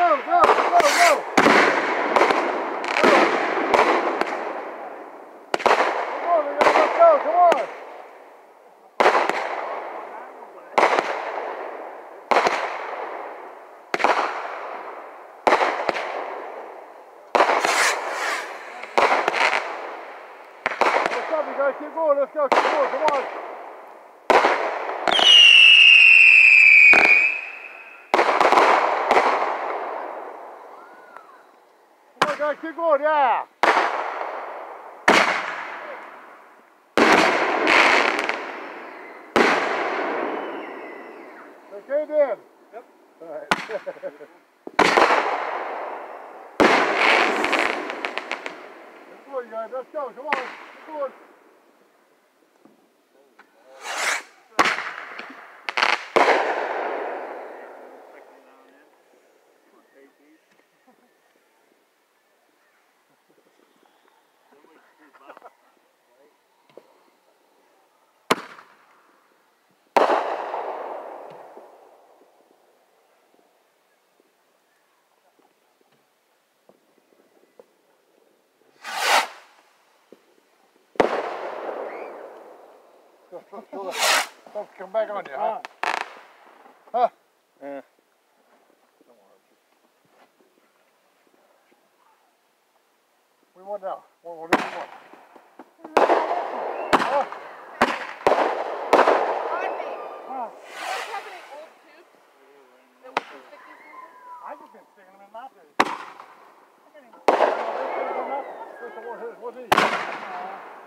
go, go, go, go. Come on, we gotta let go, come on. What's up, you guys? Keep going, let's go, keep going, come on. Come on, guys, keep going, yeah. Okay, Dan? Yep. All right. Let's go, you guys. Let's go. Come on. Keep going. Don't come back on you, huh? Huh? Yeah. We want now. What, what do we want? Huh? I just been sticking them in my food. The one here? What's he?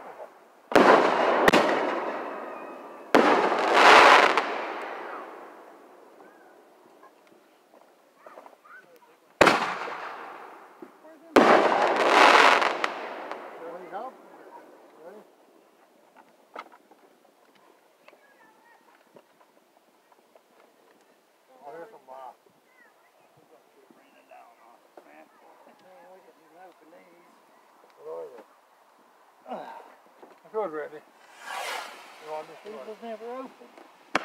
Good, Randy. You want this These was never open. You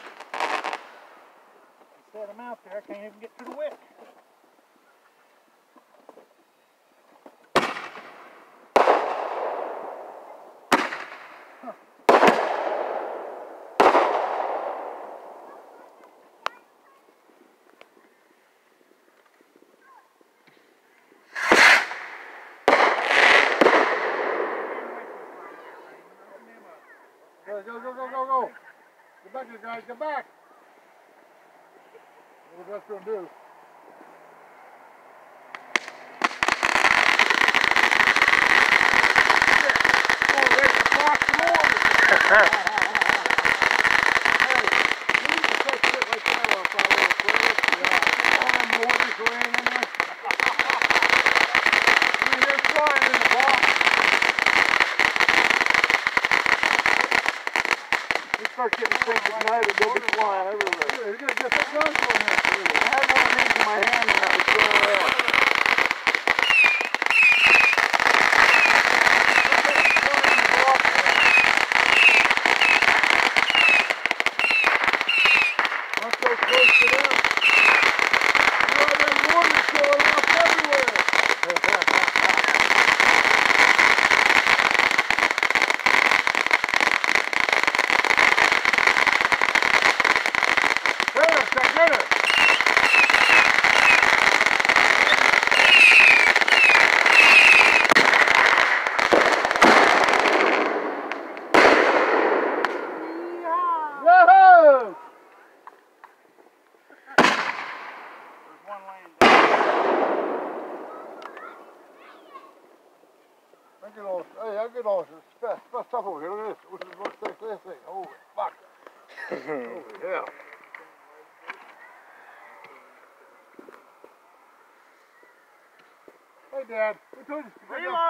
set them out there, I can't even get to the wick. Go, go, go, go, go, go. Get back here, guys. Get back. What that's going to do? Start getting things ignited, they'll be flying everywhere. You're gonna get some guns going. I had one of these in my hand and I was it out. I'm so close to them. You know, them mortars going off everywhere. There, check it. Yahoo! There's one laying down. I get all, hey, I get all this stuff, over here. Look at this. Look at this thing. Holy fuck. Holy hell. Hey, Dad. We told you. Reload!